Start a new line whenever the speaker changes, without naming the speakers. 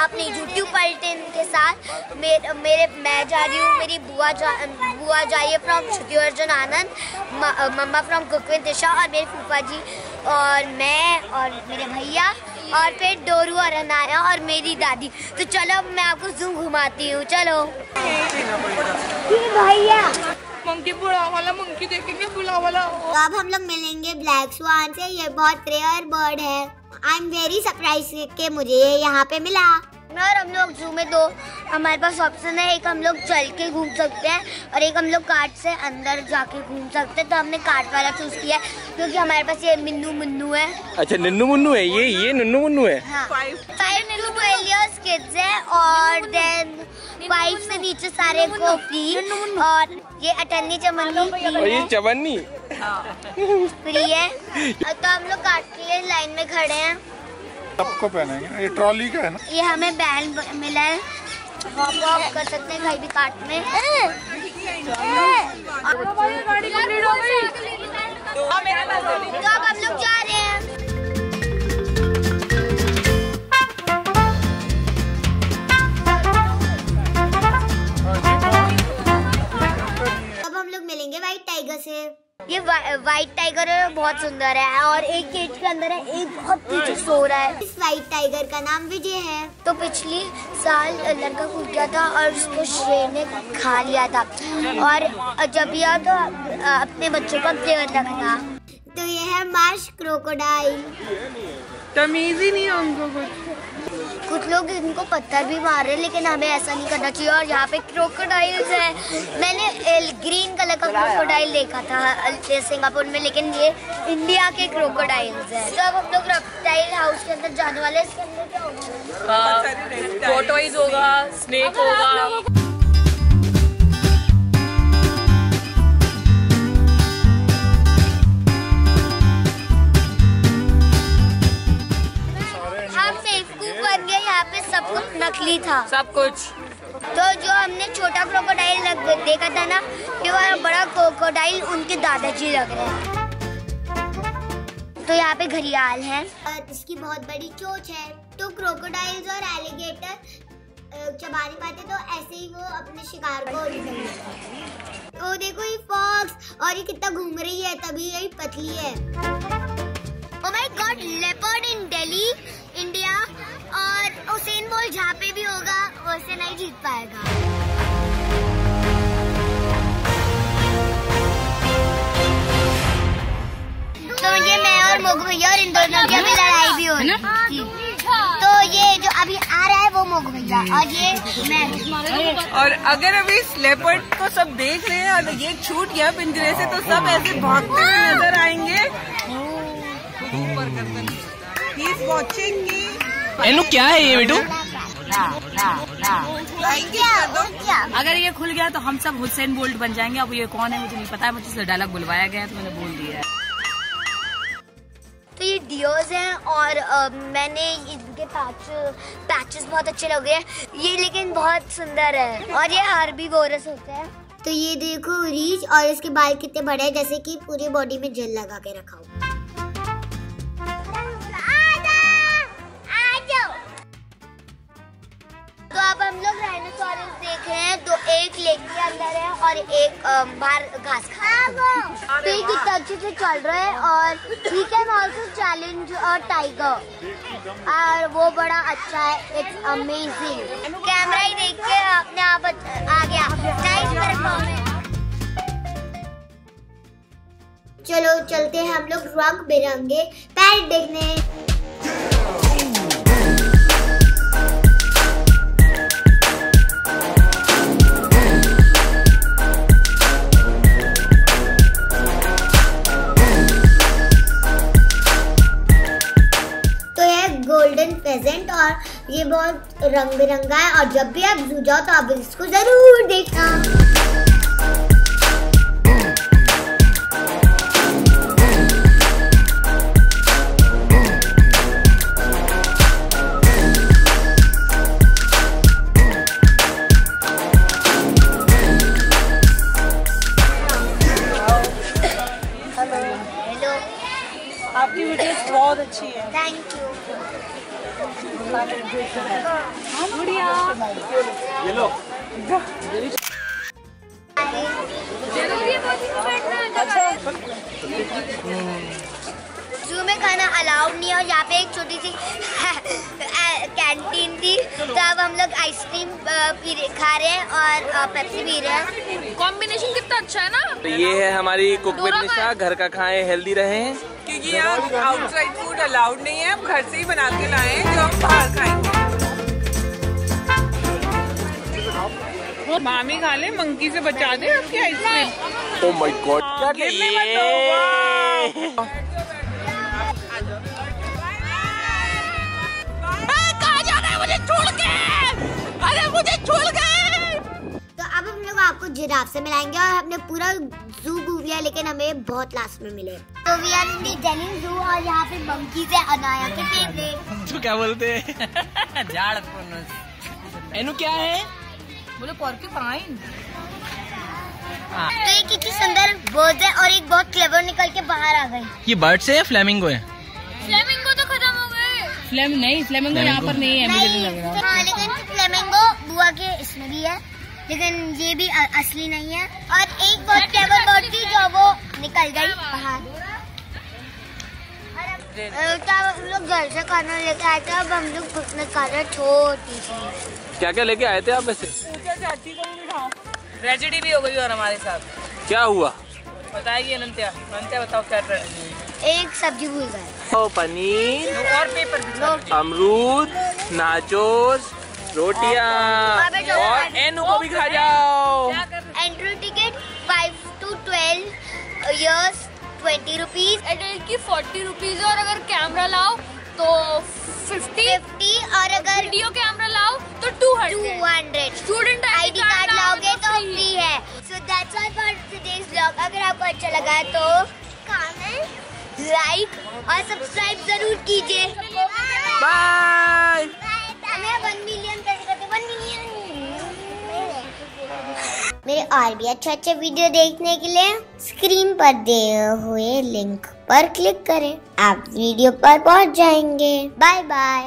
अपनी यूट्यूब पलटन के साथ। मेरे मेरे, मैं जा रही हूँ, मेरी बुआ जा, बुआ जाइए फ्रॉम श्रुति अर्जुन आनंद मम्मा फ्रॉम कुकविन दिशा और मेरे फूफा जी और मैं और मेरे भैया। और फिर डोरू और अनाया और मेरी दादी। तो चलो अब मैं आपको जू घुमाती हूँ चलो। भैया।
मंकी वाला मंकी देखेंगे वाला
तो अब हम लोग मिलेंगे ब्लैक स्वान से। ये बहुत रेयर बर्ड है। आई एम वेरी सरप्राइज़ के मुझे ये यहाँ पे मिला। और हम लोग जू में दो। हमारे पास ऑप्शन है एक हम लोग चल के घूम सकते हैं और एक हम लोग कार्ट से अंदर जाके घूम सकते हैं। तो हमने कार्ट वाला चूज़ किया है क्योंकि हमारे पास ये मिन्नू मुन्नू है।
अच्छा नन्नू मुन्नू है? ये ये नन्नू मुन्नू है?
हाँ। फाइव मिन्नू ट्वेल्व किड्स है और देन फाइव से नीचे सारे को फ्री और ये अटन्नी चमन्नी
और ये चवन्नी?
फ्री है। तो हम लोग कार्ट के लिए लाइन में खड़े हैं।
सबको पहनेंगे। ये ट्रॉली का है ना?
ये हमें बैल मिला है। हॉप हॉप कर सकते हैं कहीं भी काट में। अब हम लोग जा रहे हैं। बहुत सुंदर है और एक केज के अंदर है एक बहुत पीछे सो रहा है। इस वाइट टाइगर का नाम विजय है। तो पिछली साल लड़का कूद गया था और उसको शेर ने खा लिया था। और जब यह तो अपने बच्चों का केयर रखना। तो यह है मार्श क्रोकोडाइल
तमीज ही नहीं है उनको कुछ।
कुछ लोग इनको पत्थर भी मार रहे हैं लेकिन हमें ऐसा नहीं करना चाहिए। और यहाँ पे क्रोकोडाइल्स है। मैंने ग्रीन कलर का क्रोकोडाइल देखा था सिंगापुर में लेकिन ये इंडिया के क्रोकोडाइल्स है। तो अब हम लोग रेप्टाइल हाउस के अंदर जाने वाले इसके अंदर क्या होगा?
होगा स्नेक होगा।
नकली था।
सब कुछ।
तो जो हमने छोटा क्रोकोडाइल देखा था ना ये वाला बड़ा क्रोकोडाइल उनके दादाजी लग रहे हैं। तो यहाँ पे घड़ियाल है। इसकी बहुत बड़ी चोच है। तो क्रोकोडाइल्स और एलिगेटर चबा नहीं पाते तो ऐसे ही वो अपने शिकार को हैं। ओ देखो ये फॉक्स और ये कितना घूम रही है तभी यही पतली है। ओ my God leopard in Delhi पाएगा। तो ये मैं और मोगू भैया और इन दोनों की अभी लड़ाई भी हो रही थी। तो ये जो अभी आ रहा है वो मोगू भैया और ये मैं।
और अगर अभी लेपर्ड को सब देख रहे हैं और ये छूट गया पिंजरे से तो सब ऐसे भागते हुए नज़र आएँगे। ऊपर वॉचिंग
एनु क्या है ये बेटू?
अगर ये खुल गया तो हम सब हुसैन बोल्ट बन जाएँगे। अब ये कौन है मुझे नहीं पता। है मुझे से डायलॉग बुलवाया गया है तो मैंने बोल दिया है।
तो ये डियोज हैं और अ, मैंने इनके पैच पैचेस बहुत अच्छे लगे हैं। ये लेकिन बहुत सुंदर है और ये हार्बी बोरस होते हैं। तो ये देखो रीच और इसके बाल कितने बड़े हैं जैसे कि पूरी बॉडी में जेल लगा के रखा हुआ बाहर घास खा तो अच्छे से चल रहा है और ही कैन ऑल्सो चैलेंज और टाइगर और वो बड़ा अच्छा है इट्स अमेजिंग कैमरा ही देख के अपने आप आ गया नाइस चलो, चलते हैं हम लोग रंग बिरंगे पैर देखने। ये बहुत रंग बिरंगा है और जब भी आप जू जाओ तो आप इसको ज़रूर देखना।
आपकी वीडियोस बहुत अच्छी है।
थैंक यू
गुड़िया ये लो।
अच्छा।
जू में खाना अलाउड नहीं है और यहाँ पे एक छोटी सी कैंटीन थी तो तब हम लोग आइसक्रीम पी खा रहे हैं और पेप्सी पी रहे हैं।
कॉम्बिनेशन कितना अच्छा है ना।
तो ये है हमारी कुक निशा घर का खाएँ हेल्दी रहे।
क्योंकि यहाँ आउटसाइड फ़ूड अलाउड नहीं है हम घर से ही बना के लाए हैं जो हम बाहर खाएँगे। मामी खा ले मंकी से बचा दे आपकी आइसक्रीम
ओ माय गॉड
अरे मुझे छोड़ के।
तो अब हम लोग आपको जिराफ से मिलाएँगे और हमने पूरा लिया लेकिन हमें बहुत लास्ट में मिले। तो we are in the denim zoo और यहाँ पे मंकी से अनाया के टेबलेट
तो क्या बोलते हैं?
झाड़
एनु क्या है?
बोले पॉर्क्यूपाइन
तो एक इतनी सुंदर बर्ड है और एक बहुत क्लेवर निकल के बाहर आ गई।
ये बर्ड से है फ्लेमिंगो है?
फ्लेमिंगो तो खत्म हो गए।
फ्लेम नहीं फ्लेमिंगो यहाँ पर नहीं है मुझे नहीं लग रहा।
हाँ लेकिन फ्लेमिंगो बुआ के इसमें भी है। लेकिन ये भी असली नहीं है। और एक बहुत क्लेवर बर्ड थी जो वो निकल गई बाहर। हम लोग घर से खाना लेके आए थे अब हम लोग रहे छोटी सी।
क्या क्या लेके आए थे आप वैसे?
ट्रेजेडी भी हो गई और हमारे साथ।
क्या हुआ?
बताएगी अनंत्या। अनंत्या बताओ क्या ट्रेजेडी हुई?
एक सब्ज़ी भूल गए।
पनीर
और पेपर
अमरूद नाचोस रोटियाँ। और एनु को भी खा जाओ।
Entry ticket five to twelve years twenty rupees
adult की फोर्टी रुपीज़ और अगर कैमरा लाओ तो फिफ्टी
फिफ्टी और अगर
वीडियो कैमरा लाओ तो two
two
hundred student
ID card लाओगे तो फ्री है। So that's all for today's vlog अगर आपको अच्छा लगा तो कमेंट लाइक और सब्सक्राइब ज़रूर कीजिए।
बाय
हमें वन मिलियन कैसे करते वन मिलियन मेरे और भी अच्छे अच्छे वीडियो देखने के लिए स्क्रीन पर दिए हुए लिंक पर क्लिक करें। आप वीडियो पर पहुँच जाएँगे। Bye bye